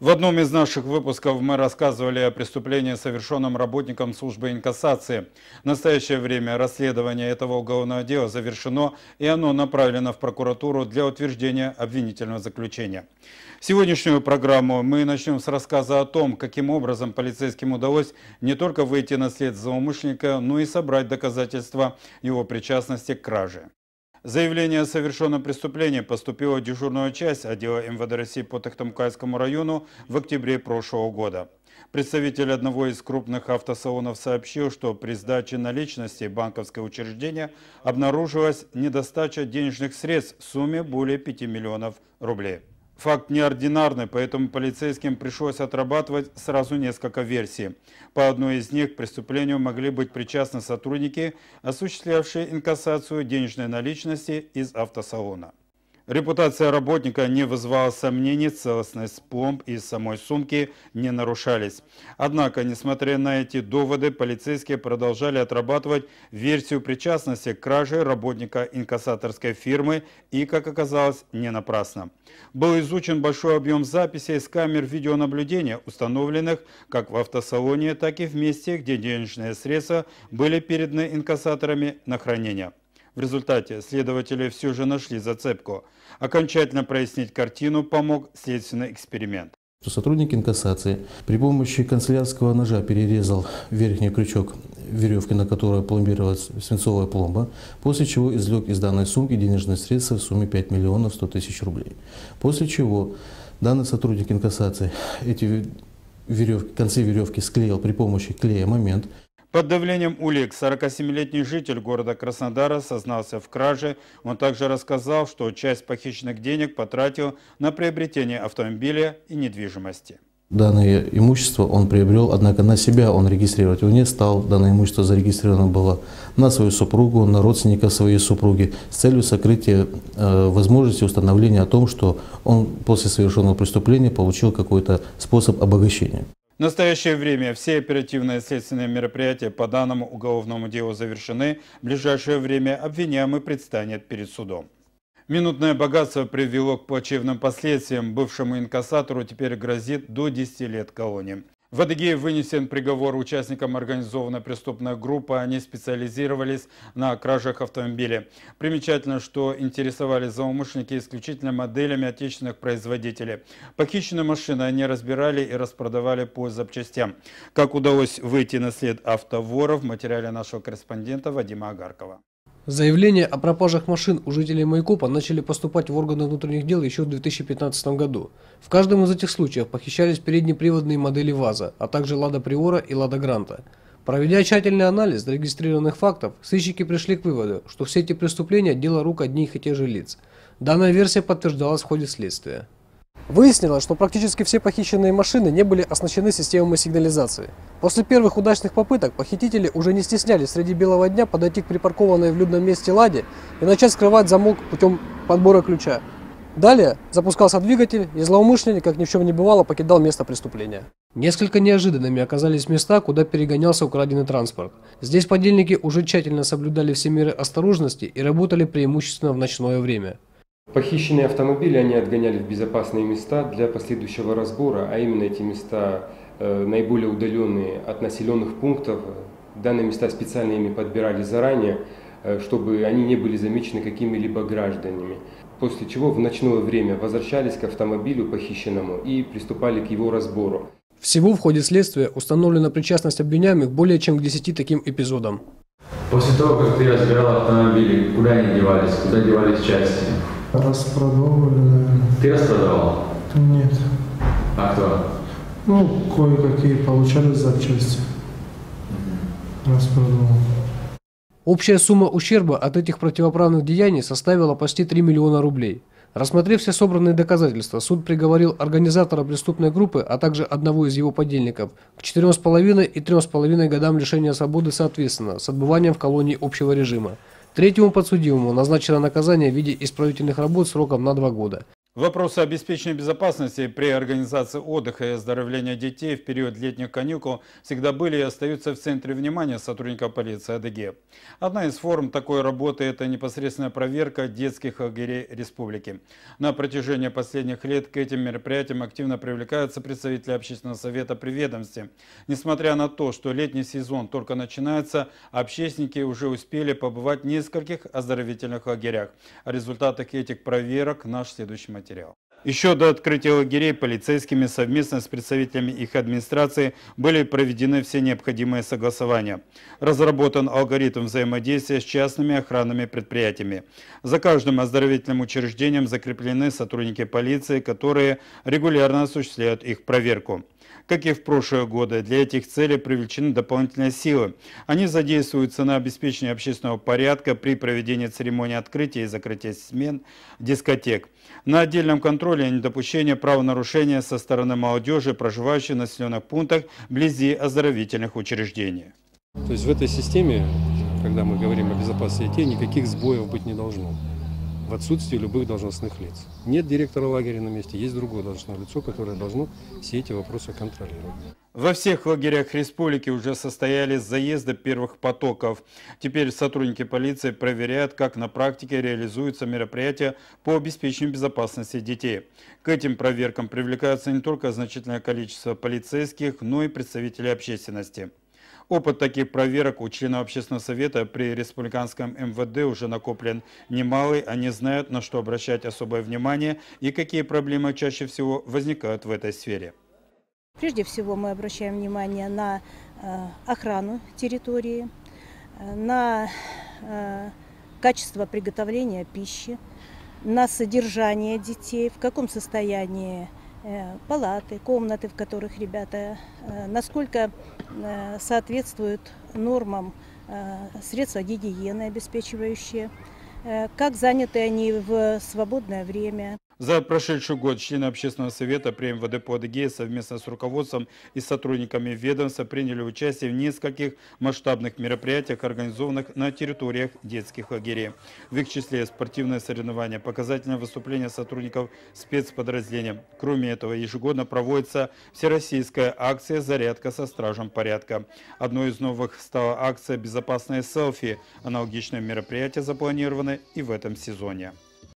В одном из наших выпусков мы рассказывали о преступлении, совершенном работником службы инкассации. В настоящее время расследование этого уголовного дела завершено, и оно направлено в прокуратуру для утверждения обвинительного заключения. Сегодняшнюю программу мы начнем с рассказа о том, каким образом полицейским удалось не только выйти на след злоумышленника, но и собрать доказательства его причастности к краже. Заявление о совершенном преступлении поступило в дежурную часть отдела МВД России по Тахтамкальскому району в октябре прошлого года. Представитель одного из крупных автосалонов сообщил, что при сдаче наличности банковское учреждение обнаружилась недостача денежных средств в сумме более 5 миллионов рублей. Факт неординарный, поэтому полицейским пришлось отрабатывать сразу несколько версий. По одной из них к преступлению могли быть причастны сотрудники, осуществлявшие инкассацию денежной наличности из автосалона. Репутация работника не вызвала сомнений, целостность пломб и самой сумки не нарушались. Однако, несмотря на эти доводы, полицейские продолжали отрабатывать версию причастности к краже работника инкассаторской фирмы и, как оказалось, не напрасно. Был изучен большой объем записей с камер видеонаблюдения, установленных как в автосалоне, так и в месте, где денежные средства были переданы инкассаторами на хранение. В результате следователи все же нашли зацепку. Окончательно прояснить картину помог следственный эксперимент. Сотрудник инкассации при помощи канцелярского ножа перерезал верхний крючок веревки, на которой пломбировалась свинцовая пломба, после чего извлек из данной сумки денежные средства в сумме 5 миллионов 100 тысяч рублей. После чего данный сотрудник инкассации эти веревки, концы веревки склеил при помощи клея момент – под давлением улик 47-летний житель города Краснодара сознался в краже. Он также рассказал, что часть похищенных денег потратил на приобретение автомобиля и недвижимости. Данное имущество он приобрел, однако на себя он регистрировать его не стал. Данное имущество зарегистрировано было на свою супругу, на родственника своей супруги с целью сокрытия э, возможности установления о том, что он после совершенного преступления получил какой-то способ обогащения. В настоящее время все оперативные следственные мероприятия по данному уголовному делу завершены. В ближайшее время обвиняемый предстанет перед судом. Минутное богатство привело к плачевным последствиям. Бывшему инкассатору теперь грозит до 10 лет колонии. В Адыгее вынесен приговор участникам организованной преступной группы. Они специализировались на кражах автомобилей. Примечательно, что интересовались злоумышленники исключительно моделями отечественных производителей. Похищенные машины они разбирали и распродавали по запчастям. Как удалось выйти на след автоворов в материале нашего корреспондента Вадима Агаркова. Заявления о пропажах машин у жителей Майкопа начали поступать в органы внутренних дел еще в 2015 году. В каждом из этих случаев похищались переднеприводные модели ВАЗа, а также Лада Приора и Лада Гранта. Проведя тщательный анализ зарегистрированных фактов, сыщики пришли к выводу, что все эти преступления – дело рук одних и тех же лиц. Данная версия подтверждалась в ходе следствия. Выяснилось, что практически все похищенные машины не были оснащены системой сигнализации. После первых удачных попыток похитители уже не стеснялись среди белого дня подойти к припаркованной в людном месте «Ладе» и начать скрывать замок путем подбора ключа. Далее запускался двигатель, и злоумышленник, как ни в чем не бывало, покидал место преступления. Несколько неожиданными оказались места, куда перегонялся украденный транспорт. Здесь подельники уже тщательно соблюдали все меры осторожности и работали преимущественно в ночное время. Похищенные автомобили они отгоняли в безопасные места для последующего разбора, а именно эти места э, наиболее удаленные от населенных пунктов. Данные места специально ими подбирали заранее, э, чтобы они не были замечены какими-либо гражданами. После чего в ночное время возвращались к автомобилю похищенному и приступали к его разбору. Всего в ходе следствия установлена причастность обвиняемых более чем к 10 таким эпизодам. После того, как ты разбирал автомобили, куда они девались, куда девались части? Распродавали, наверное. Ты распродавал? Нет. А кто? Ну, кое-какие получали запчасти. Распродавал. Общая сумма ущерба от этих противоправных деяний составила почти 3 миллиона рублей. Рассмотрев все собранные доказательства, суд приговорил организатора преступной группы, а также одного из его подельников, к 4,5 и 3,5 годам лишения свободы соответственно, с отбыванием в колонии общего режима. Третьему подсудимому назначено наказание в виде исправительных работ сроком на два года. Вопросы обеспечения безопасности при организации отдыха и оздоровления детей в период летних каникул всегда были и остаются в центре внимания сотрудников полиции АДГ. Одна из форм такой работы – это непосредственная проверка детских лагерей республики. На протяжении последних лет к этим мероприятиям активно привлекаются представители общественного совета при ведомстве. Несмотря на то, что летний сезон только начинается, общественники уже успели побывать в нескольких оздоровительных лагерях. О результатах этих проверок наш следующий материал материал. Еще до открытия лагерей полицейскими совместно с представителями их администрации были проведены все необходимые согласования. Разработан алгоритм взаимодействия с частными охранными предприятиями. За каждым оздоровительным учреждением закреплены сотрудники полиции, которые регулярно осуществляют их проверку. Как и в прошлые годы, для этих целей привлечены дополнительные силы. Они задействуются на обеспечение общественного порядка при проведении церемонии открытия и закрытия смен дискотек. На отдельном контроле недопущение правонарушения со стороны молодежи, проживающей в населенных пунктах вблизи оздоровительных учреждений. То есть в этой системе, когда мы говорим о безопасности детей, никаких сбоев быть не должно в отсутствии любых должностных лиц. Нет директора лагеря на месте, есть другое должностное лицо, которое должно все эти вопросы контролировать. Во всех лагерях республики уже состоялись заезды первых потоков. Теперь сотрудники полиции проверяют, как на практике реализуются мероприятия по обеспечению безопасности детей. К этим проверкам привлекаются не только значительное количество полицейских, но и представители общественности. Опыт таких проверок у членов общественного совета при республиканском МВД уже накоплен немалый. Они знают, на что обращать особое внимание и какие проблемы чаще всего возникают в этой сфере. Прежде всего мы обращаем внимание на э, охрану территории, э, на э, качество приготовления пищи, на содержание детей, в каком состоянии палаты, комнаты, в которых ребята, э, насколько э, соответствуют нормам средства гигиены обеспечивающие, как заняты они в свободное время. За прошедший год члены общественного совета при МВД по Адыгее совместно с руководством и сотрудниками ведомства приняли участие в нескольких масштабных мероприятиях, организованных на территориях детских лагерей. В их числе спортивные соревнования, показательное выступление сотрудников спецподразделения. Кроме этого, ежегодно проводится всероссийская акция «Зарядка со стражем порядка». Одной из новых стала акция «Безопасные селфи». Аналогичные мероприятия запланированы и в этом сезоне.